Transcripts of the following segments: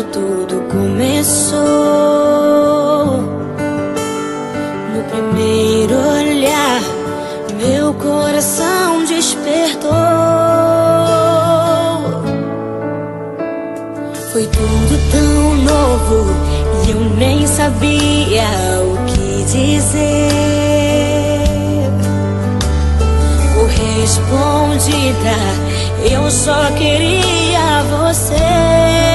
quando tudo começou. No primeiro olhar, meu coração despertou. Foi tudo tão novo e eu nem sabia o que dizer. Correspondida, eu só queria você.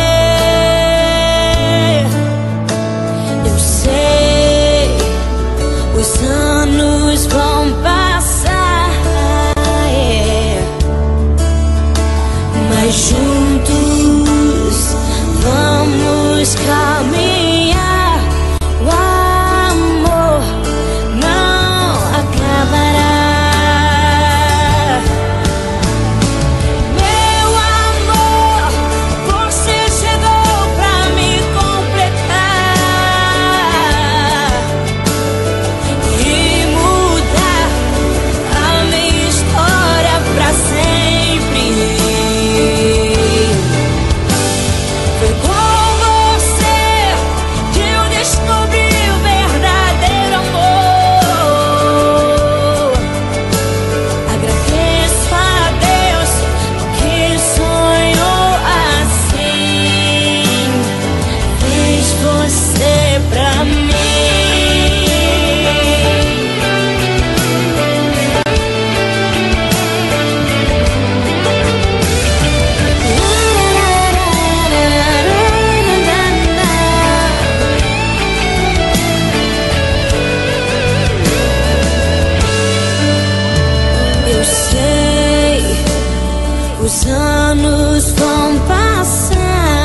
Anos vão passar,